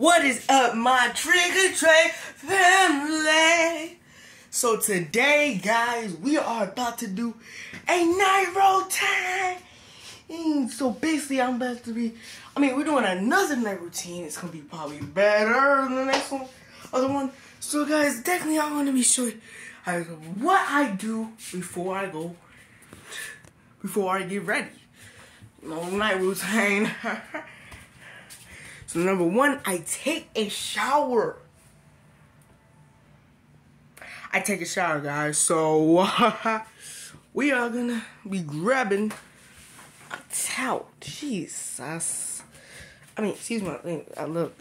What is up, my Trigger Trey family? So today, guys, we are about to do a night roll time. Mm, so basically, I'm about to be, I mean, we're doing another night routine. It's gonna be probably better than the next one, other one. So guys, definitely I'm gonna be showing what I do before I go, before I get ready. No night routine. So number one, I take a shower. I take a shower, guys. So we are gonna be grabbing a towel. Jesus. I mean, excuse my I look.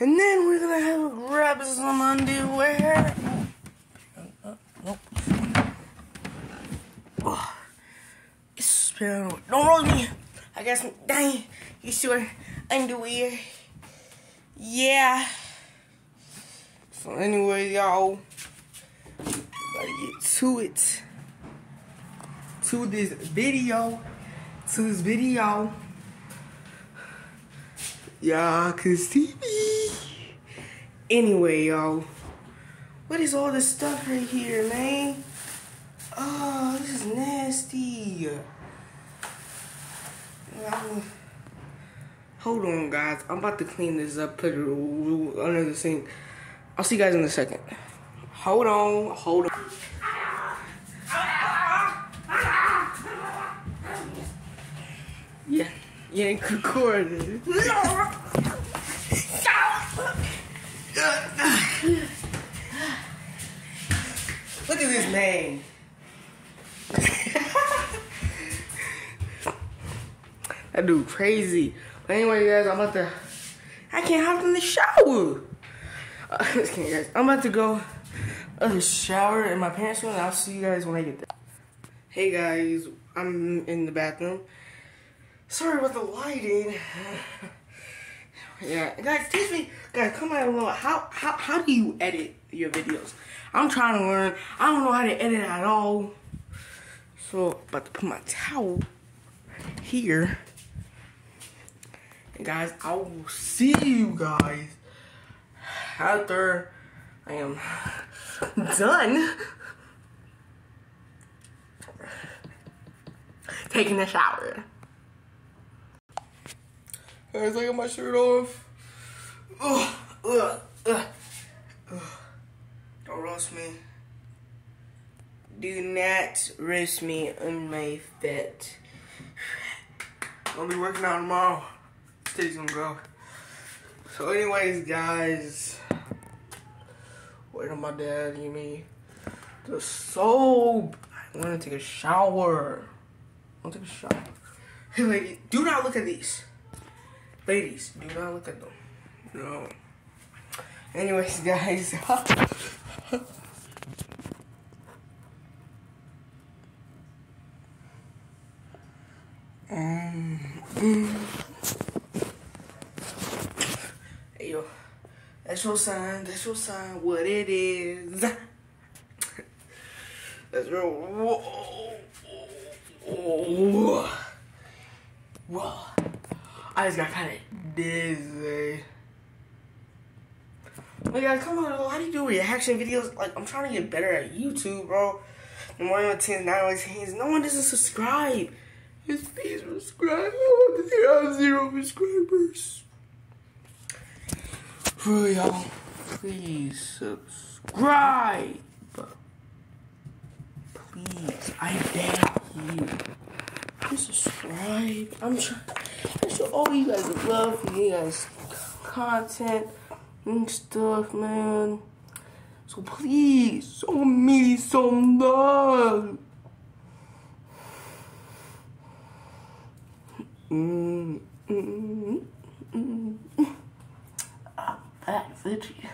And then we're gonna have a grab some underwear. Nope. Oh. Don't roll me. I got some dang. You sure underwear? Yeah. So anyway, y'all, gotta get to it. To this video. To this video. Y'all can see me. Anyway, y'all. What is all this stuff right here, man? Oh, this is nasty. Hold on, guys. I'm about to clean this up, put it under the sink. I'll see you guys in a second. Hold on, hold on. Yeah, you ain't recorded. Look at this man. that dude crazy. Anyway, guys, I'm about to. I can't hop in the shower. Uh, guys. I'm about to go the shower in my pants room. I'll see you guys when I get there. Hey guys, I'm in the bathroom. Sorry about the lighting. yeah, guys, teach me, guys, come out below. How how how do you edit your videos? I'm trying to learn. I don't know how to edit at all. So, about to put my towel here guys, I will see you guys after I am done taking a shower. Guys, I got my shirt off. Don't roast me. Do not roast me on my fat. I'll be working out tomorrow gonna grow. So anyways, guys, wait on my dad, you mean? The soap. I wanna take a shower. I wanna take a shower. Hey ladies, do not look at these. Ladies, do not look at them. No. Anyways, guys. um, mm. That's your sign. That's your sign. What it is. That's real. Whoa. Whoa. I just got kind of dizzy. Oh, hey guys, come on, how do you do reaction videos? Like, I'm trying to get better at YouTube, bro. The more on 10, 9 on 10, no one doesn't subscribe. Just please subscribe. I oh, to have zero subscribers for y'all. Please subscribe. Please, I beg you. Please subscribe. I'm trying. I show all you guys love you guys content and stuff, man. So please, show me some love. Mm, mm, mm, mm back, Veggie.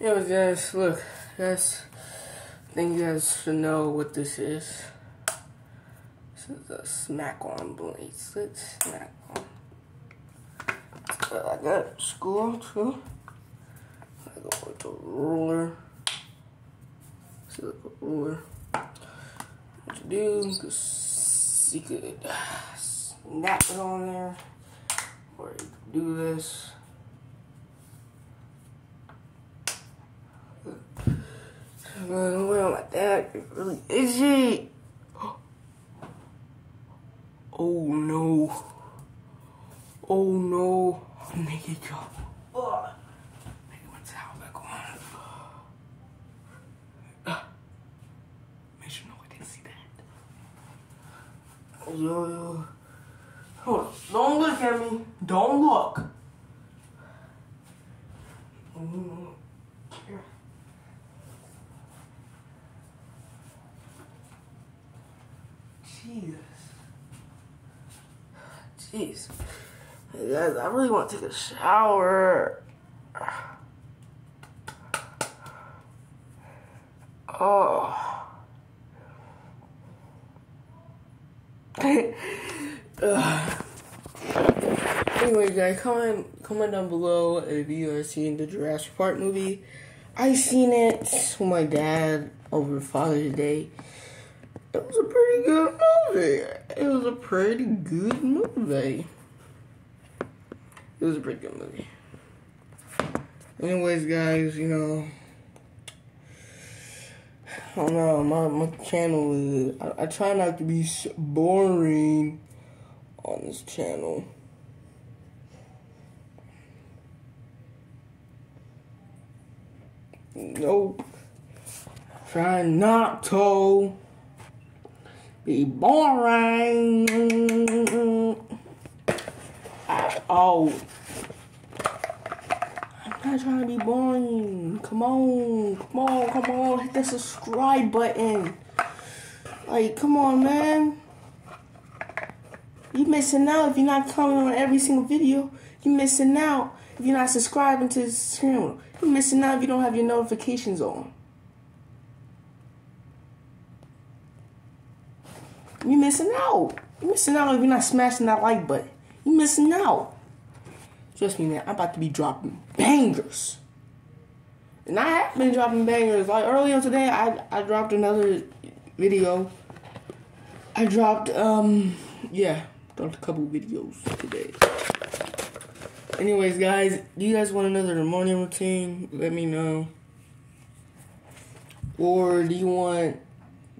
Anyways, guys, look, guys, I think you guys should know what this is. This is a smack on bracelet, smack on. I got school too. I go with the ruler. See, like ruler. What you do, you could snap it on there, or do this. Man, where my dad is really itchy. Oh no. Oh no. Make it go. Oh. Make my towel back on. Uh. Make sure nobody didn't see that. Yo, yo. Hold on. Don't look at me. Don't look. Jesus. Jeez. Hey guys, I really want to take a shower. Oh. anyway, guys, comment comment down below if you have seen the Jurassic Park movie. I seen it with my dad over Father's Day. It was a pretty good movie. It was a pretty good movie. It was a pretty good movie. Anyways, guys, you know, I don't know. My my channel is. I, I try not to be boring on this channel. Nope. Try not to boring Oh. I'm not trying to be boring. Come on, come on, come on. Hit the subscribe button. Like, come on, man. You're missing out if you're not coming on every single video. You're missing out if you're not subscribing to this channel. You're missing out if you don't have your notifications on. You're missing out. You're missing out if you're not smashing that like button. You're missing out. Trust me, man. I'm about to be dropping bangers. And I have been dropping bangers. Like earlier today, I I dropped another video. I dropped um yeah, dropped a couple videos today. Anyways, guys, do you guys want another morning routine? Let me know. Or do you want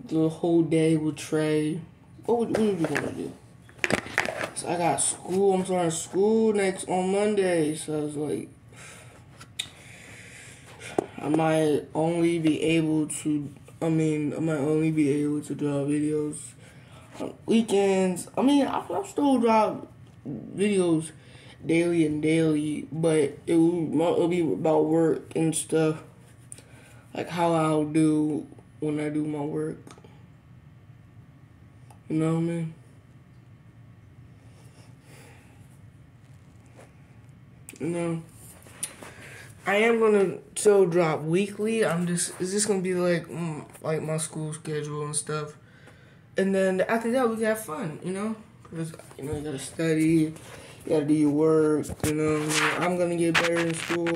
the whole day with Trey? What what you want to do? So I got school. I'm starting school next on Monday. So I was like, I might only be able to. I mean, I might only be able to draw videos on weekends. I mean, I, I still draw videos daily and daily, but it will, it'll be about work and stuff, like how I'll do when I do my work. You know what I mean? You know, I am gonna still drop weekly. I'm just it's just gonna be like mm, like my school schedule and stuff, and then after that we can have fun. You know, because you know you gotta study you gotta do your work, you know. I'm gonna get better in school.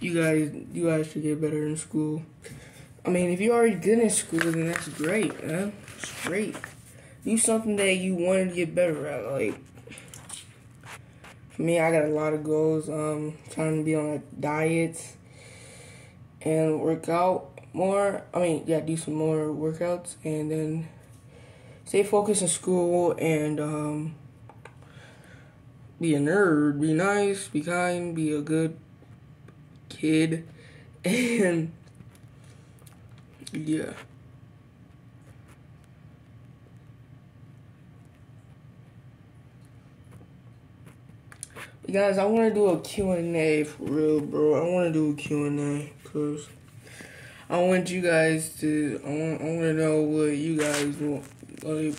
You guys, you guys should get better in school. I mean, if you're already good in school, then that's great, man. It's great. Do something that you want to get better at. Like, for me, I got a lot of goals. Um, trying to be on a diet and work out more. I mean, yeah, do some more workouts and then stay focused in school and um, be a nerd, be nice, be kind, be a good kid, and yeah. Guys, I want to do a Q&A for real, bro. I want to do a Q&A because I want you guys to, I want, I want to know what you guys want, like,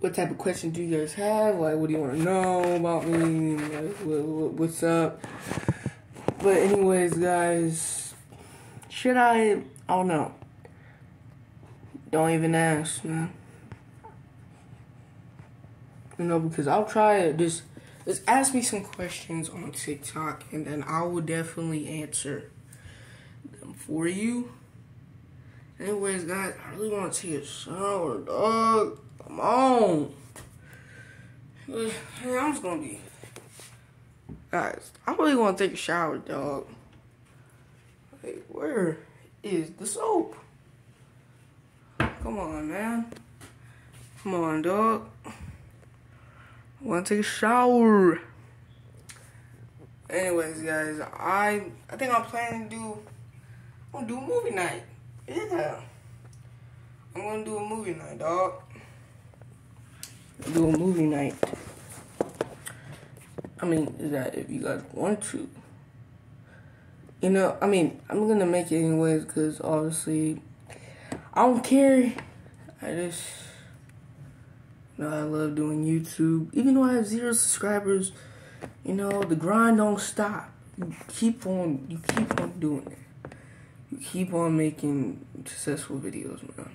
what type of question do you guys have? Like, what do you want to know about me? Like, what, what, what's up? But anyways, guys, should don't know. Don't even ask, man. You know, because I'll try it. Just, just ask me some questions on TikTok, and then I will definitely answer them for you. Anyways, guys, I really want to take a shower, dog. Come on. Hey, I'm just gonna be. Guys, I really want to take a shower, dog. Hey, where is the soap? Come on, man. Come on, dog. I want to take a shower. Anyways, guys, I I think I'm planning to do I'm gonna do a movie night. Yeah. I'm gonna do a movie night, dog. Do a movie night. I mean, is that if you guys want to? You know, I mean, I'm gonna make it anyways because obviously I don't care. I just, you know, I love doing YouTube. Even though I have zero subscribers, you know, the grind don't stop. You keep on, you keep on doing it You keep on making successful videos, man.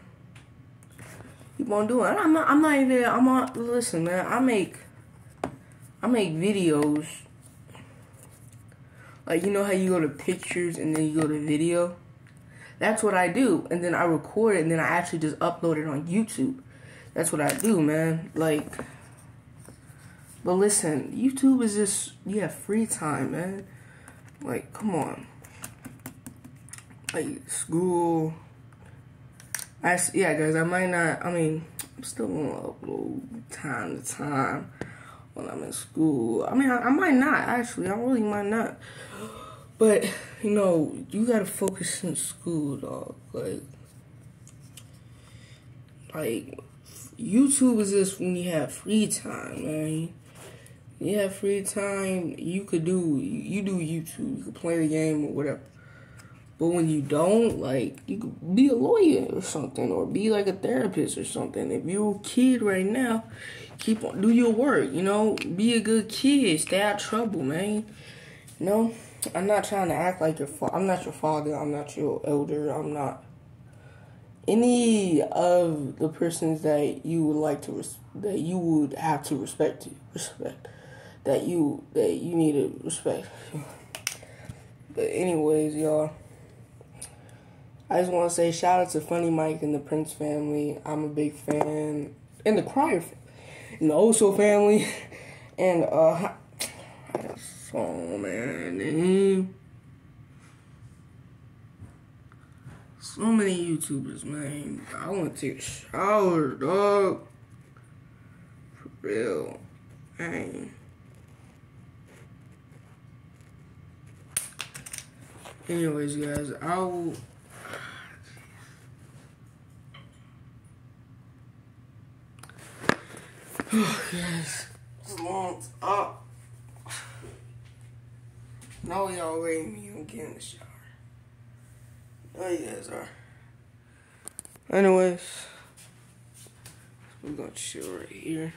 Keep on doing. It. I'm not. I'm not even. I'm not. Listen, man. I make. I make videos. Like you know how you go to pictures and then you go to video. That's what I do, and then I record it, and then I actually just upload it on YouTube. That's what I do, man. Like. But listen, YouTube is just you have free time, man. Like, come on like school. I yeah, guys. I might not. I mean, I'm still gonna upload time to time when I'm in school. I mean, I, I might not actually. I really might not. But you know, you gotta focus in school, dog. Like, like YouTube is just when you have free time, man. You have free time, you could do you do YouTube. You could play the game or whatever. But when you don't, like, you could be a lawyer or something, or be like a therapist or something. If you're a kid right now, keep on do your work. You know, be a good kid. Stay out of trouble, man. You know, I'm not trying to act like your. I'm not your father. I'm not your elder. I'm not any of the persons that you would like to res- that you would have to respect to respect that you that you need to respect. But anyways, y'all. I just want to say shout out to Funny Mike and the Prince family. I'm a big fan. And the Crier and the Oso family. And, uh, so man. So many YouTubers, man. I want to take a shower, dog. For real. Man. Anyways, guys, I will. Oh, yes. It's up. Now y'all waiting me on getting the shower. Oh, you guys are. Anyways, we're gonna chill right here.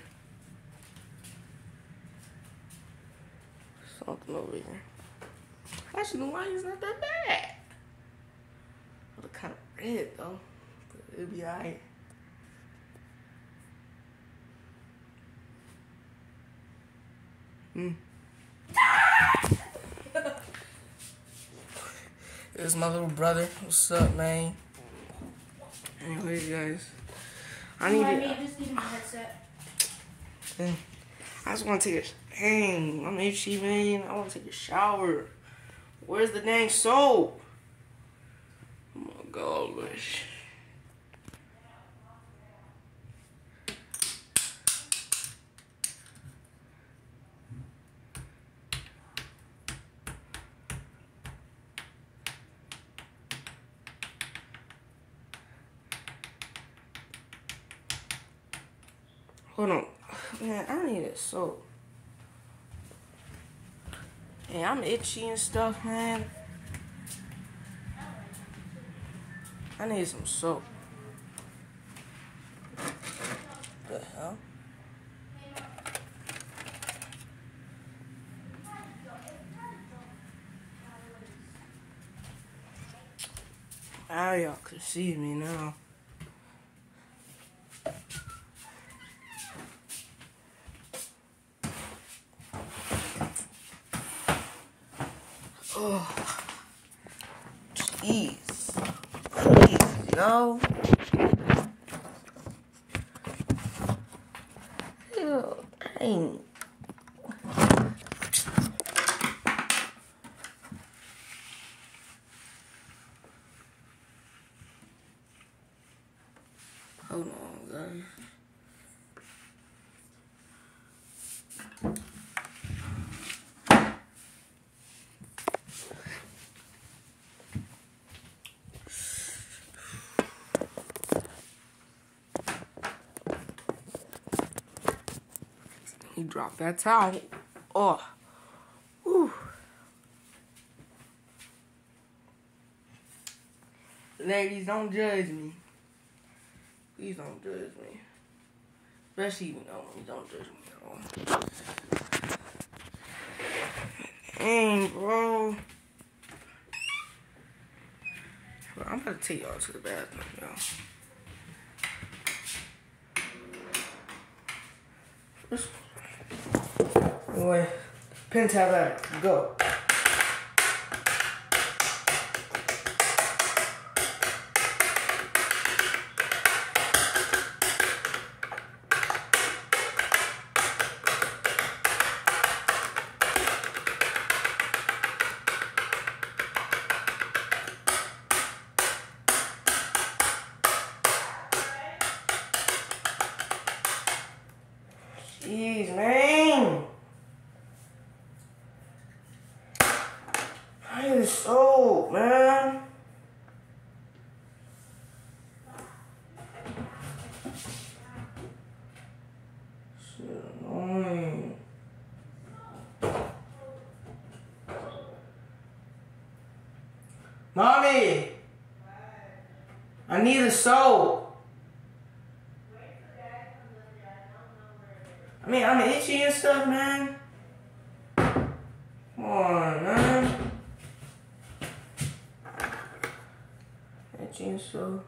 Something over here. Actually, the lighting's not that bad. It look kind of red though, but it'll be alright. Mm. Is my little brother. What's up, man? Anyways, guys. I need to. just need my headset. I just want to take a. Dang, I'm itchy, man. I want to take a shower. Where's the dang soap? Oh my gosh. Hold on. Man, I need it soap. Hey, I'm itchy and stuff, man. I need some soap. The hell? Now y'all can see me now. Oh, jeez. Please, yo. Ew, ain't. Hold on, guys. He dropped that towel. Oh. Whew. Ladies, don't judge me. Please don't judge me. Especially you know you don't judge me at all. Dang, bro. I'm to take y'all to the bathroom, y'all. Anyway, pen tab at it. Go. Jeez, man. I am so, man. Shit annoying. Mommy! Soap. I mean, I'm itchy and stuff, man. Come on, man. Itchy and stuff.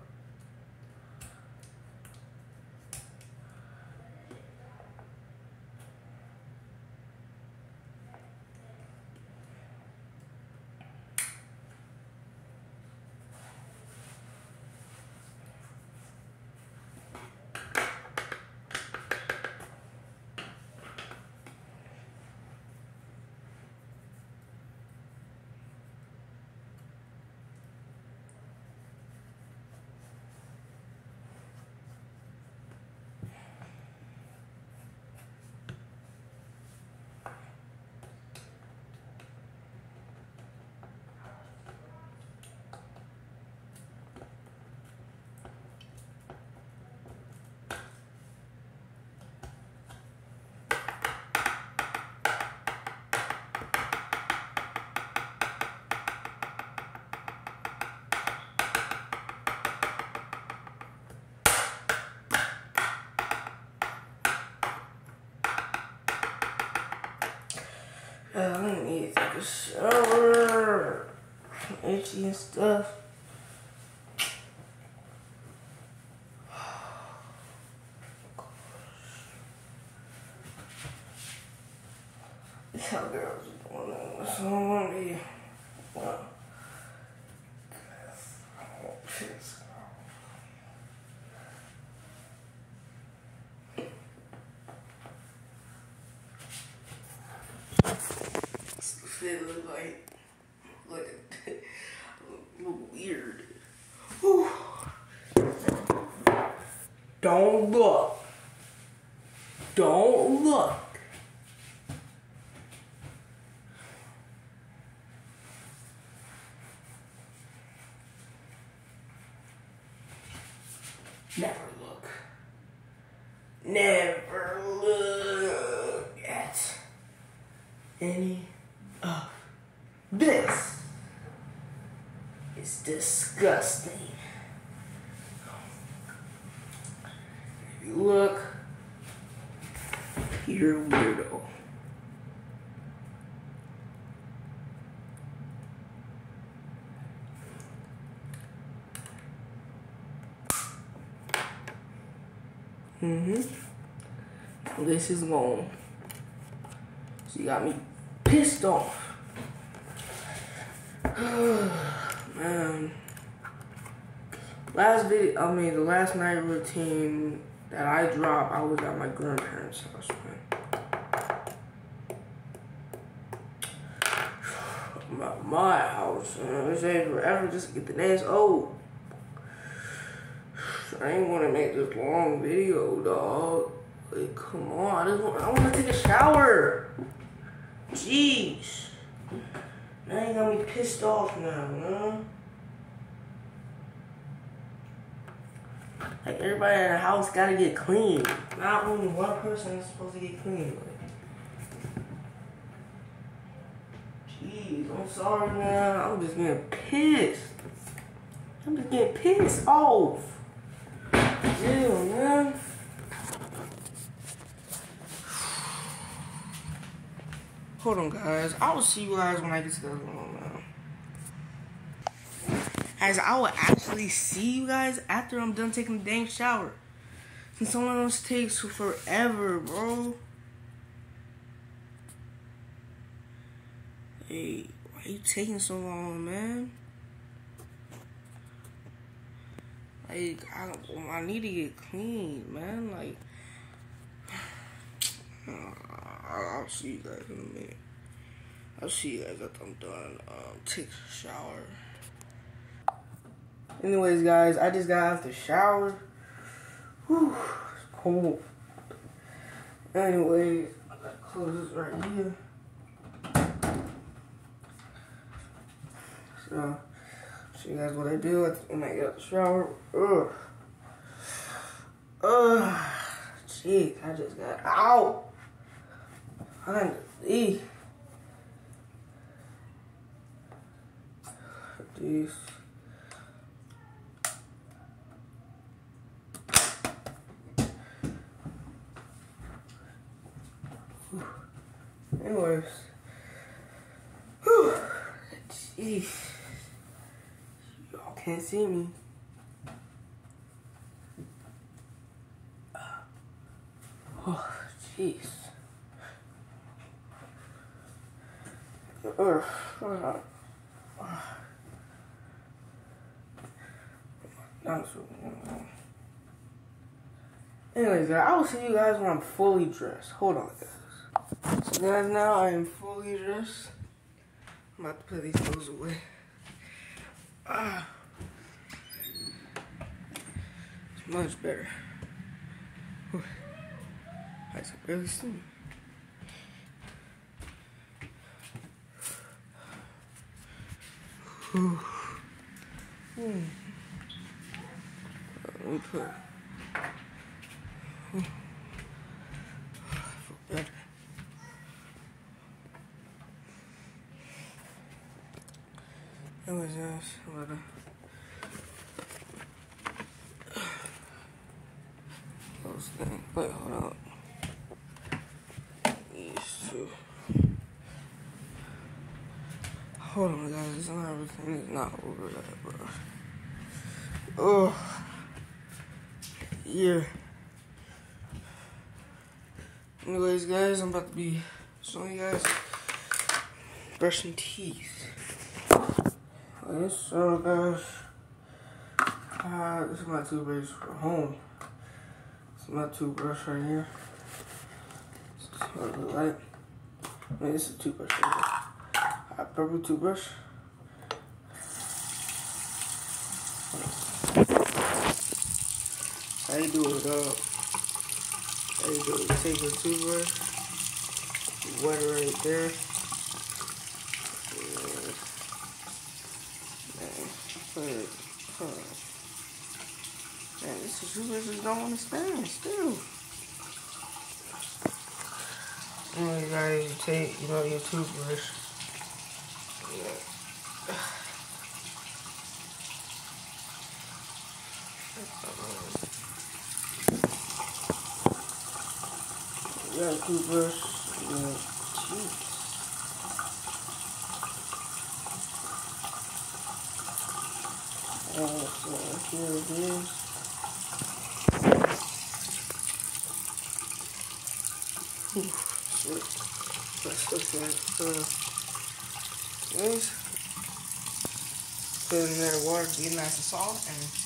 Uh, I a shower. Itchy and stuff. This how girls are doing it. So I'm gonna be. Well, It look like, like look weird. Whew. Don't look. Don't look. Mm-hmm. This is gone. She got me pissed off. Man. Last video, I mean, the last night routine that I dropped, I was at my grandparents' house, man. My, my house, man. ain't forever just to get the names old. I ain't want to make this long video, dog. Like, come on. I just want, I want to take a shower. Jeez. Now you got me pissed off now, man. Like, everybody in the house gotta get clean. Not only one person is supposed to get clean. Jeez, I'm sorry, man. I'm just getting pissed. I'm just getting pissed off. Hold on, guys. I will see you guys when I get to the other room, I will actually see you guys after I'm done taking the dang shower. Since someone else takes forever, bro. Hey, why are you taking so long, man? Like, I, I need to get clean, man. Like, I'll see you guys in a minute. I'll see you guys after I'm done. Um, take a shower. Anyways, guys, I just got out the shower. Whew, it's cold. Anyways, I gotta close this right here. So, show you guys what I do when I get out the shower. Ugh. Ugh. Jeez, I just got out. Honey. Jeez. Anyways. Whew. Jeez. Can't see me. Oh, jeez. Ugh. Anyways, guys, I will see you guys when I'm fully dressed. Hold on, guys. So, guys, now I am fully dressed. I'm about to put these clothes away. Ah. It's much better. I see. Let me put. I feel better. Anyways, guys, I'm gonna. Those things. Wait, hold up. These two. Hold on, guys. Not everything is not over that, bro. Oh, yeah. Anyways, guys, I'm about to be showing you guys brushing teeth. Okay, so guys, uh, this is my toothbrush for home. This is my toothbrush right here. This is what it this is a toothbrush right here a purple toothbrush. How you do it, dog? How you do it? Take your toothbrush, wet it right there. Man, this toothbrush don't want to stand still. And you guys take, you know, your toothbrush. Yeah, toothbrush, yeah, cheeks. Uh, so here it is. Shit. That. Uh, Anyways, put in there water get nice and soft and